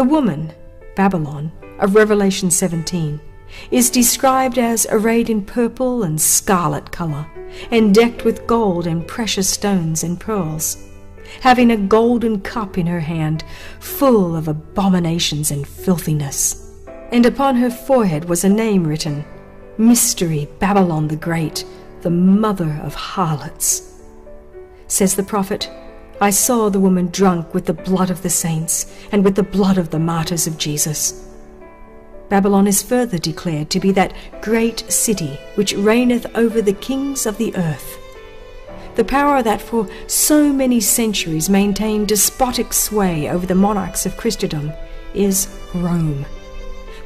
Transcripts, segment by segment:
The woman, Babylon, of Revelation 17, is described as arrayed in purple and scarlet color, and decked with gold and precious stones and pearls, having a golden cup in her hand, full of abominations and filthiness. And upon her forehead was a name written, Mystery Babylon the Great, the mother of harlots. Says the prophet, I saw the woman drunk with the blood of the saints and with the blood of the martyrs of Jesus. Babylon is further declared to be that great city which reigneth over the kings of the earth. The power that for so many centuries maintained despotic sway over the monarchs of Christendom is Rome.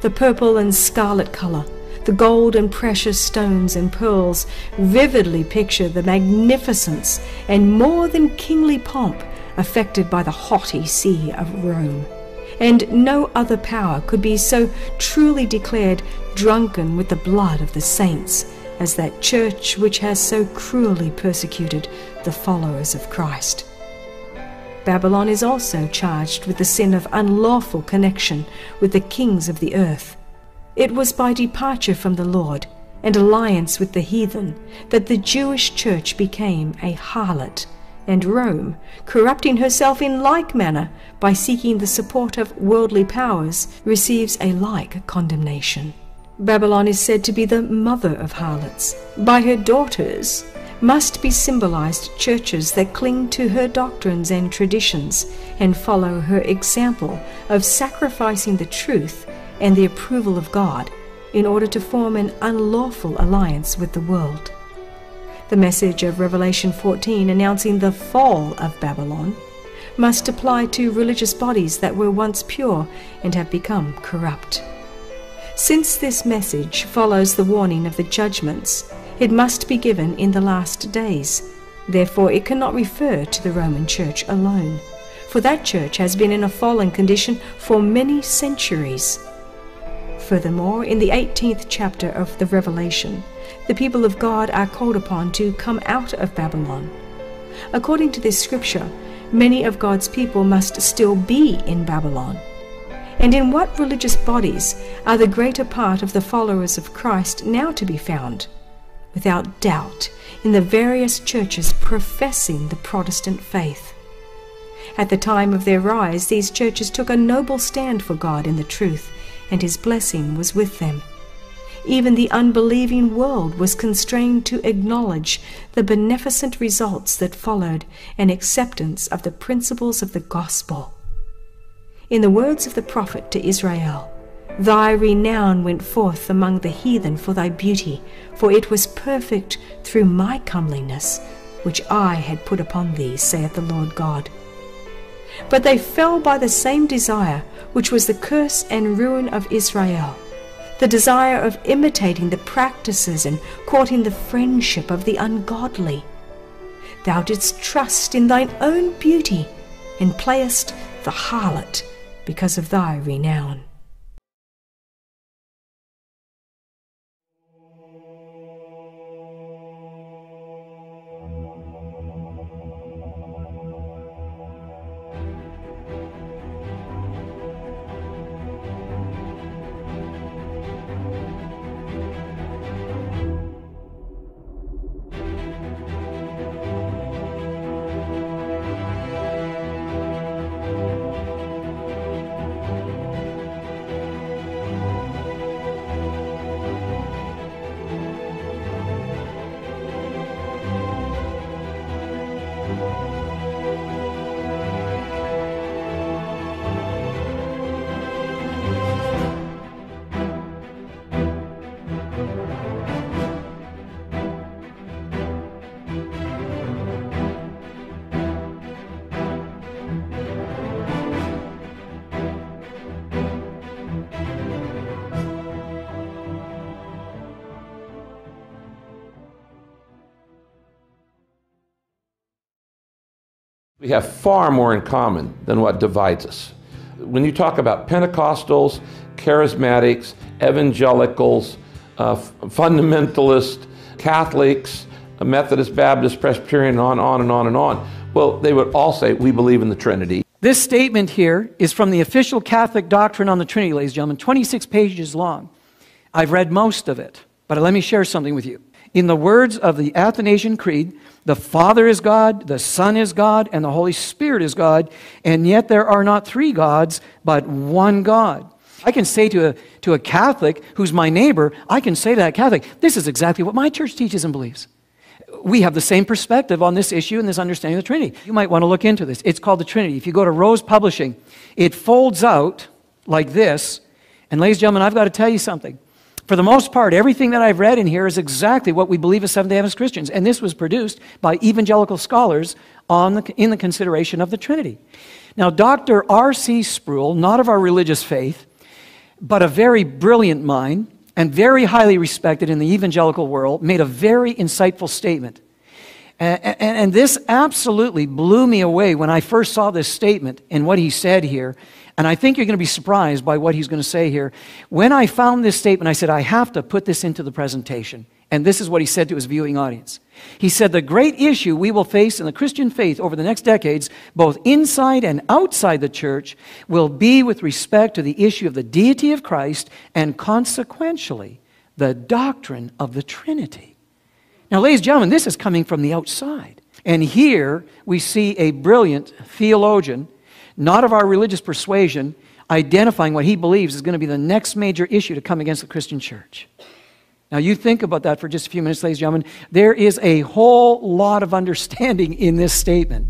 The purple and scarlet color, the gold and precious stones and pearls vividly picture the magnificence and more than kingly pomp affected by the haughty see of Rome. And no other power could be so truly declared drunken with the blood of the saints as that church which has so cruelly persecuted the followers of Christ. Babylon is also charged with the sin of unlawful connection with the kings of the earth it was by departure from the Lord and alliance with the heathen that the Jewish church became a harlot, and Rome, corrupting herself in like manner by seeking the support of worldly powers, receives a like condemnation. Babylon is said to be the mother of harlots. By her daughters must be symbolized churches that cling to her doctrines and traditions and follow her example of sacrificing the truth and the approval of God in order to form an unlawful alliance with the world. The message of Revelation 14 announcing the fall of Babylon must apply to religious bodies that were once pure and have become corrupt. Since this message follows the warning of the judgments, it must be given in the last days. Therefore, it cannot refer to the Roman Church alone, for that church has been in a fallen condition for many centuries. Furthermore, in the 18th chapter of the Revelation, the people of God are called upon to come out of Babylon. According to this scripture, many of God's people must still be in Babylon. And in what religious bodies are the greater part of the followers of Christ now to be found? Without doubt, in the various churches professing the Protestant faith. At the time of their rise, these churches took a noble stand for God in the truth and his blessing was with them. Even the unbelieving world was constrained to acknowledge the beneficent results that followed an acceptance of the principles of the gospel. In the words of the prophet to Israel, Thy renown went forth among the heathen for thy beauty, for it was perfect through my comeliness, which I had put upon thee, saith the Lord God. But they fell by the same desire which was the curse and ruin of Israel, the desire of imitating the practices and courting the friendship of the ungodly. Thou didst trust in thine own beauty, and playest the harlot because of thy renown. We have far more in common than what divides us. When you talk about Pentecostals, charismatics, evangelicals, uh, fundamentalists, Catholics, Methodist, Baptist, Presbyterian, on, on and on and on, well, they would all say, we believe in the Trinity. This statement here is from the official Catholic doctrine on the Trinity, ladies and gentlemen, 26 pages long. I've read most of it, but let me share something with you. In the words of the Athanasian Creed, the Father is God, the Son is God, and the Holy Spirit is God, and yet there are not three gods, but one God. I can say to a, to a Catholic who's my neighbor, I can say to that Catholic, this is exactly what my church teaches and believes. We have the same perspective on this issue and this understanding of the Trinity. You might want to look into this. It's called the Trinity. If you go to Rose Publishing, it folds out like this. And, ladies and gentlemen, I've got to tell you something. For the most part, everything that I've read in here is exactly what we believe as Seventh day Adventist Christians. And this was produced by evangelical scholars on the, in the consideration of the Trinity. Now, Dr. R.C. Sproul, not of our religious faith, but a very brilliant mind and very highly respected in the evangelical world, made a very insightful statement. And, and, and, this absolutely blew me away when I first saw this statement and what he said here. And I think you're going to be surprised by what he's going to say here. When I found this statement, I said, I have to put this into the presentation. And this is what he said to his viewing audience. He said, The great issue we will face in the Christian faith over the next decades, both inside and outside the church, will be with respect to the issue of the deity of Christ and consequentially the doctrine of the Trinity. Now, ladies and gentlemen, this is coming from the outside. And here we see a brilliant theologian, not of our religious persuasion, identifying what he believes is going to be the next major issue to come against the Christian church. Now, you think about that for just a few minutes, ladies and gentlemen. There is a whole lot of understanding in this statement.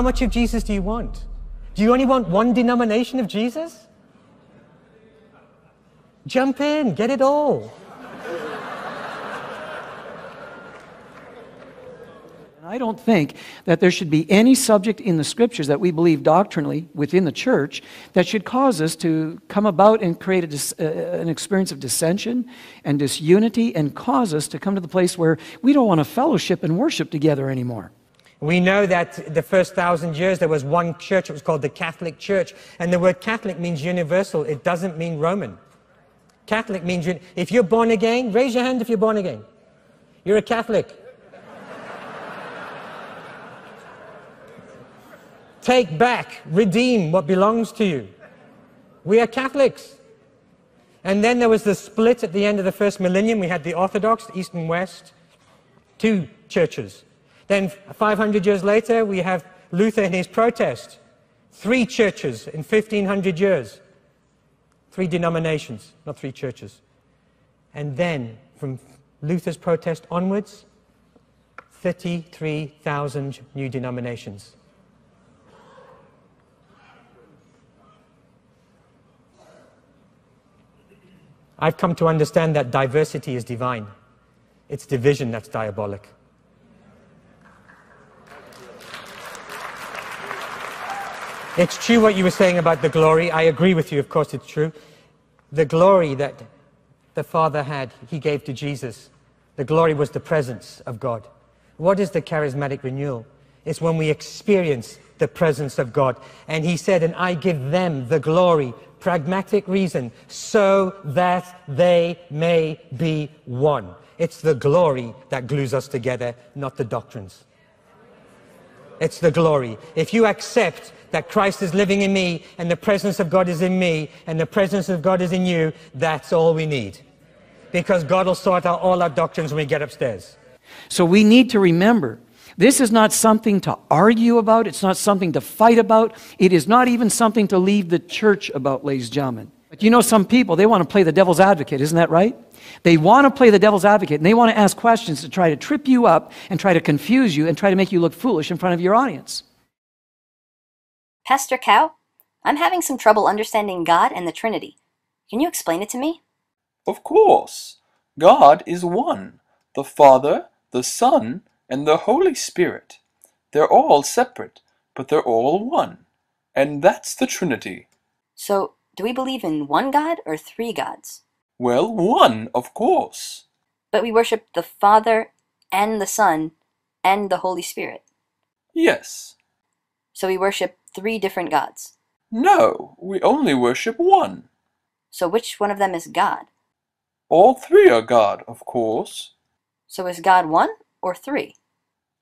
How much of Jesus do you want? Do you only want one denomination of Jesus? Jump in, get it all. I don't think that there should be any subject in the scriptures that we believe doctrinally within the church that should cause us to come about and create dis, uh, an experience of dissension and disunity and cause us to come to the place where we don't want to fellowship and worship together anymore. We know that the first thousand years there was one church, it was called the Catholic Church. And the word Catholic means universal, it doesn't mean Roman. Catholic means, if you're born again, raise your hand if you're born again. You're a Catholic. Take back, redeem what belongs to you. We are Catholics. And then there was the split at the end of the first millennium. We had the Orthodox, East and West, two churches. Then 500 years later, we have Luther in his protest. Three churches in 1500 years. Three denominations, not three churches. And then, from Luther's protest onwards, 33,000 new denominations. I've come to understand that diversity is divine. It's division that's diabolic. It's true what you were saying about the glory. I agree with you, of course, it's true. The glory that the Father had, He gave to Jesus. The glory was the presence of God. What is the charismatic renewal? It's when we experience the presence of God. And He said, And I give them the glory, pragmatic reason, so that they may be one. It's the glory that glues us together, not the doctrines. It's the glory. If you accept that Christ is living in me and the presence of God is in me and the presence of God is in you, that's all we need. Because God will sort out all our doctrines when we get upstairs. So we need to remember this is not something to argue about, it's not something to fight about, it is not even something to leave the church about, ladies and gentlemen. But you know, some people, they want to play the devil's advocate, isn't that right? They want to play the devil's advocate and they want to ask questions to try to trip you up and try to confuse you and try to make you look foolish in front of your audience. Pastor Cow, I'm having some trouble understanding God and the Trinity. Can you explain it to me? Of course. God is one the Father, the Son, and the Holy Spirit. They're all separate, but they're all one. And that's the Trinity. So, do we believe in one God or three gods? Well, one, of course. But we worship the Father and the Son and the Holy Spirit. Yes. So we worship three different gods. No, we only worship one. So which one of them is God? All three are God, of course. So is God one or three?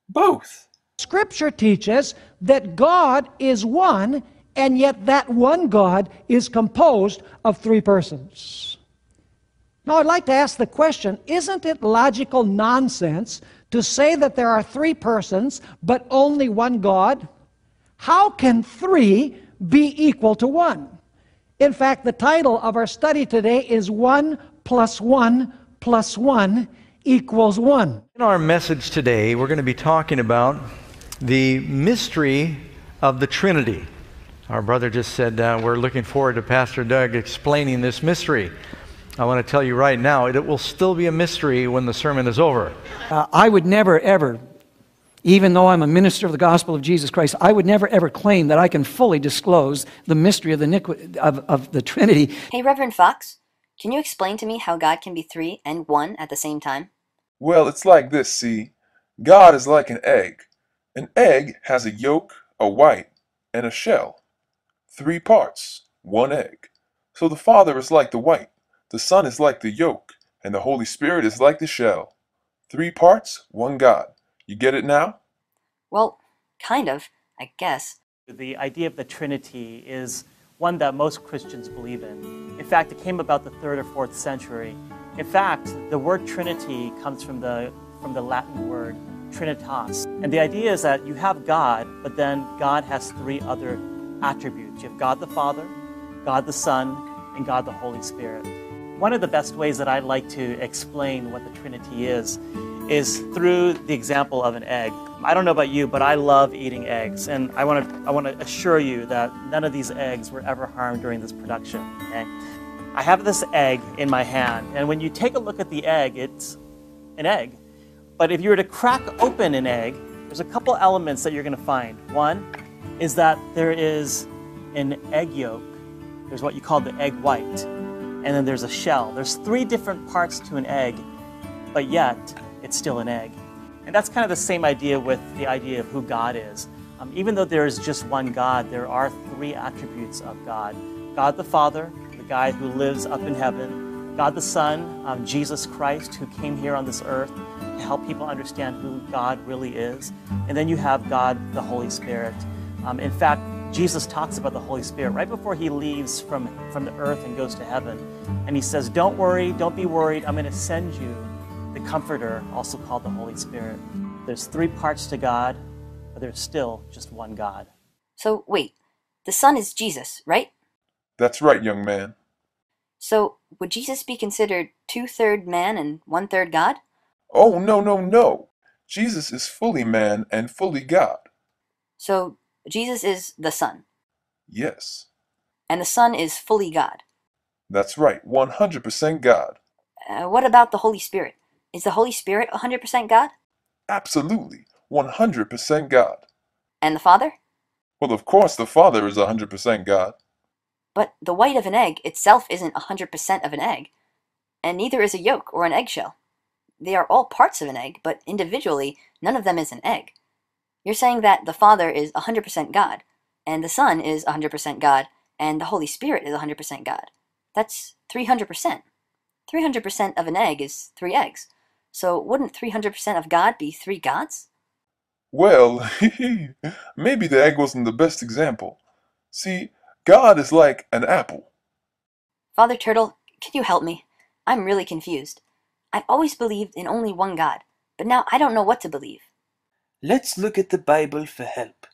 Both. Scripture teaches that God is one, and yet that one God is composed of three persons. Now, I'd like to ask the question isn't it logical nonsense to say that there are three persons but only one God? How can three be equal to one? In fact, the title of our study today is One plus One plus One equals One. In our message today, we're going to be talking about the mystery of the Trinity. Our brother just said uh, we're looking forward to Pastor Doug explaining this mystery. I want to tell you right now, it will still be a mystery when the sermon is over. Uh, I would never, ever, even though I'm a minister of the gospel of Jesus Christ, I would never, ever claim that I can fully disclose the mystery of the, iniqui- of, of the Trinity. Hey, Reverend Fox, can you explain to me how God can be three and one at the same time? Well, it's like this, see? God is like an egg. An egg has a yolk, a white, and a shell. Three parts, one egg. So the Father is like the white, the Son is like the yolk, and the Holy Spirit is like the shell. Three parts, one God. You get it now? Well, kind of, I guess. The idea of the Trinity is one that most Christians believe in. In fact, it came about the third or fourth century. In fact, the word Trinity comes from the, from the Latin word trinitas. And the idea is that you have God, but then God has three other attributes. You have God the Father, God the Son, and God the Holy Spirit. One of the best ways that I like to explain what the Trinity is is through the example of an egg. I don't know about you, but I love eating eggs, and I want to I want to assure you that none of these eggs were ever harmed during this production. Okay? I have this egg in my hand, and when you take a look at the egg, it's an egg. But if you were to crack open an egg, there's a couple elements that you're going to find. One is that there is an egg yolk. There's what you call the egg white, and then there's a shell. There's three different parts to an egg, but yet it's still an egg. And that's kind of the same idea with the idea of who God is. Um, even though there is just one God, there are three attributes of God God the Father, the guy who lives up in heaven, God the Son, um, Jesus Christ, who came here on this earth to help people understand who God really is. And then you have God the Holy Spirit. Um, in fact, Jesus talks about the Holy Spirit right before he leaves from, from the earth and goes to heaven. And he says, Don't worry, don't be worried. I'm going to send you the Comforter, also called the Holy Spirit. There's three parts to God, but there's still just one God. So, wait, the Son is Jesus, right? That's right, young man. So, would Jesus be considered two third man and one third God? Oh, no, no, no. Jesus is fully man and fully God. So, Jesus is the Son, Yes, and the Son is fully God. that's right, 100% God. Uh, what about the Holy Spirit? Is the Holy Spirit 100% God? Absolutely, 100% God. And the Father? Well, of course, the Father is 100% God. But the white of an egg itself isn't 100% of an egg, and neither is a yolk or an eggshell. They are all parts of an egg, but individually, none of them is an egg. You're saying that the Father is 100% God, and the Son is 100% God, and the Holy Spirit is 100% God. That's 300%. 300% of an egg is three eggs. So wouldn't 300% of God be three gods? Well, maybe the egg wasn't the best example. See, God is like an apple. Father Turtle, can you help me? I'm really confused. I've always believed in only one God, but now I don't know what to believe. Let's look at the Bible for help.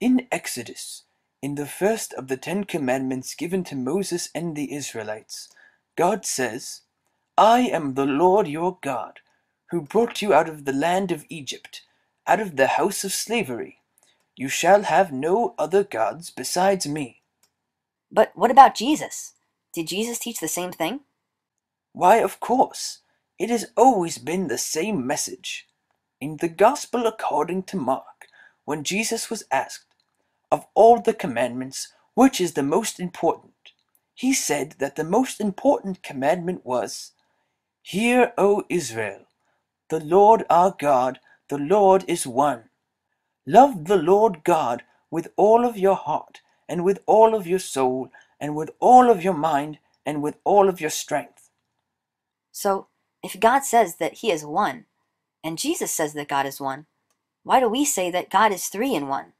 In Exodus, in the first of the Ten Commandments given to Moses and the Israelites, God says, I am the Lord your God, who brought you out of the land of Egypt, out of the house of slavery. You shall have no other gods besides me. But what about Jesus? Did Jesus teach the same thing? Why, of course, it has always been the same message. In the Gospel according to Mark, when Jesus was asked, of all the commandments, which is the most important? He said that the most important commandment was, Hear, O Israel, the Lord our God, the Lord is one. Love the Lord God with all of your heart, and with all of your soul, and with all of your mind, and with all of your strength. So, if God says that He is one, and Jesus says that God is one, why do we say that God is three in one?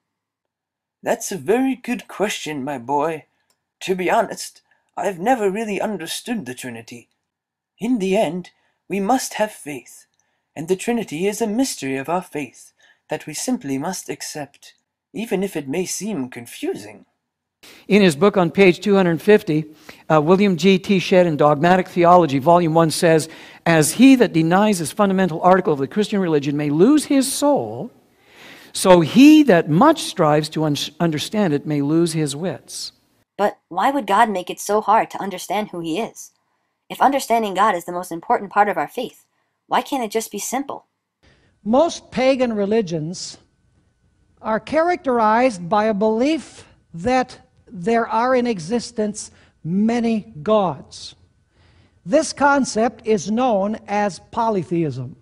That's a very good question, my boy. To be honest, I've never really understood the Trinity. In the end, we must have faith, and the Trinity is a mystery of our faith that we simply must accept, even if it may seem confusing. In his book on page 250, uh, William G. T. Shedd in Dogmatic Theology, Volume 1 says, As he that denies this fundamental article of the Christian religion may lose his soul, so he that much strives to un- understand it may lose his wits. But why would God make it so hard to understand who He is? If understanding God is the most important part of our faith, why can't it just be simple? Most pagan religions are characterized by a belief that there are in existence many gods. This concept is known as polytheism.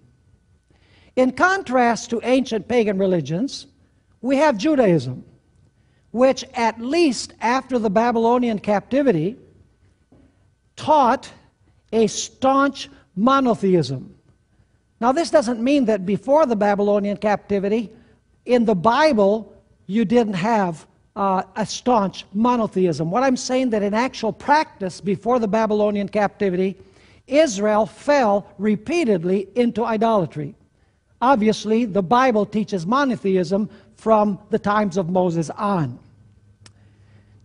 In contrast to ancient pagan religions, we have Judaism, which, at least after the Babylonian captivity, taught a staunch monotheism. Now, this doesn't mean that before the Babylonian captivity, in the Bible, you didn't have uh, a staunch monotheism. What I'm saying that in actual practice, before the Babylonian captivity, Israel fell repeatedly into idolatry. Obviously, the Bible teaches monotheism from the times of Moses on.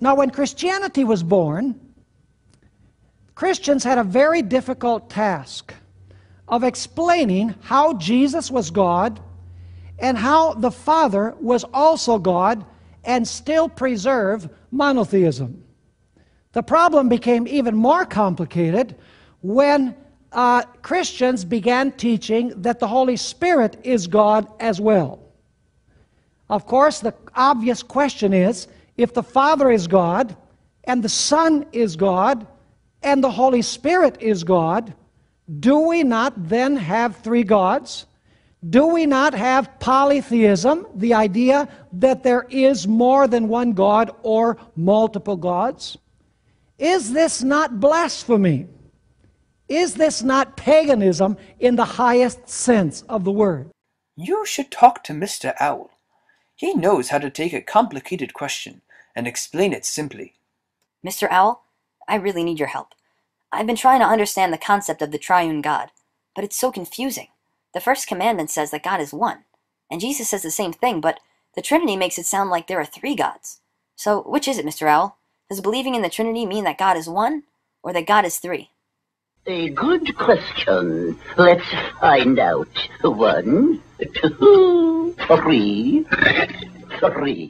Now, when Christianity was born, Christians had a very difficult task of explaining how Jesus was God and how the Father was also God and still preserve monotheism. The problem became even more complicated when uh, Christians began teaching that the Holy Spirit is God as well. Of course, the obvious question is if the Father is God, and the Son is God, and the Holy Spirit is God, do we not then have three gods? Do we not have polytheism, the idea that there is more than one God or multiple gods? Is this not blasphemy? Is this not paganism in the highest sense of the word? You should talk to Mr. Owl. He knows how to take a complicated question and explain it simply. Mr. Owl, I really need your help. I've been trying to understand the concept of the triune God, but it's so confusing. The first commandment says that God is one, and Jesus says the same thing, but the Trinity makes it sound like there are three gods. So, which is it, Mr. Owl? Does believing in the Trinity mean that God is one, or that God is three? A good question. Let's find out. One, two, three, three.